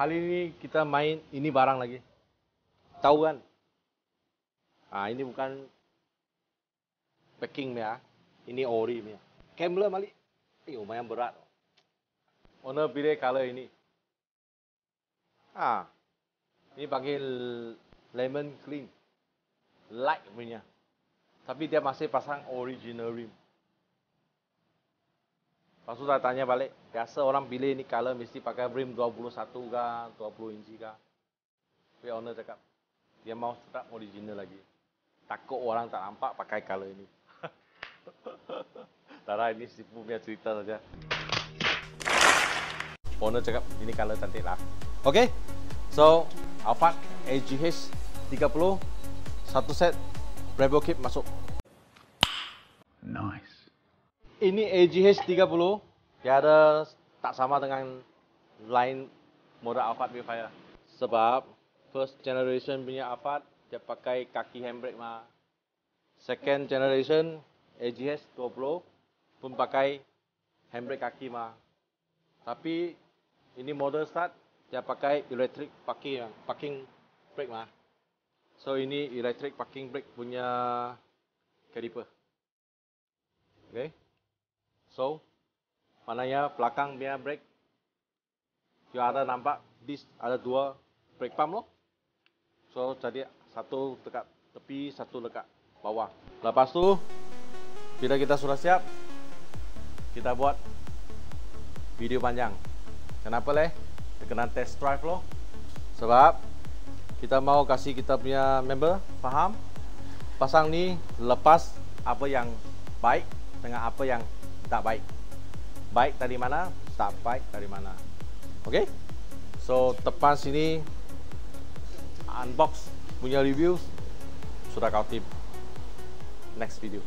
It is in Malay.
Hari ini kita main ini barang lagi. Tahu kan? Ah ini bukan packing ya. Ini ori punya. Kamera malik. Eh, lumayan berat. Owner pilih color ini. Ah. Ini panggil lemon clean. Light punya. Tapi dia masih pasang original rim. Lepas tu saya tanya balik, biasa orang pilih ni color mesti pakai rim 21 kah, 20 inci kah. Tapi owner cakap, dia mau tetap original lagi. Takut orang tak nampak pakai color ini. Tara ini si punya cerita saja. Owner cakap, ini color cantik lah. Okay, so Alphard AGH 30, satu set Bravo Kit masuk. Ini AGH 30 Dia ada tak sama dengan lain model Alphard Wayfire Sebab first generation punya Alphard dia pakai kaki handbrake mah. Second generation AGH 20 pun pakai handbrake kaki mah. Tapi ini model start dia pakai electric parking parking brake mah. So ini electric parking brake punya caliper. Okay So, maknanya belakang punya brake, you ada nampak dis ada dua brake pump loh. So, jadi satu dekat tepi, satu dekat bawah. Lepas tu, bila kita sudah siap, kita buat video panjang. Kenapa leh? Kena test drive loh. Sebab kita mau kasih kita punya member faham pasang ni lepas apa yang baik dengan apa yang tak baik. Baik dari mana, tak baik dari mana. Okay? So, tepan sini unbox punya review sudah kau tip. Next video.